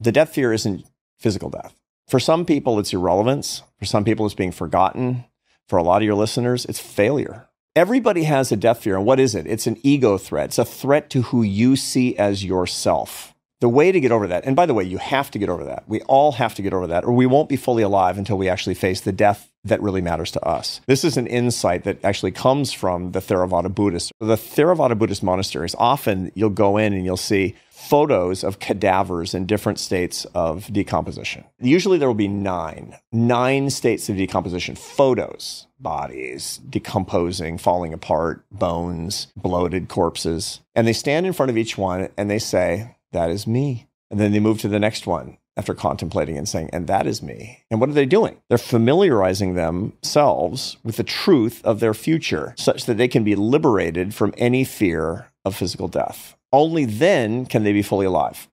the death fear isn't physical death. For some people, it's irrelevance. For some people, it's being forgotten. For a lot of your listeners, it's failure. Everybody has a death fear. And what is it? It's an ego threat. It's a threat to who you see as yourself. The way to get over that, and by the way, you have to get over that. We all have to get over that, or we won't be fully alive until we actually face the death that really matters to us. This is an insight that actually comes from the Theravada Buddhists. The Theravada Buddhist monasteries, often you'll go in and you'll see photos of cadavers in different states of decomposition. Usually there will be nine, nine states of decomposition, photos, bodies decomposing, falling apart, bones, bloated corpses. And they stand in front of each one and they say, That is me. And then they move to the next one after contemplating and saying, and that is me. And what are they doing? They're familiarizing themselves with the truth of their future such that they can be liberated from any fear of physical death. Only then can they be fully alive.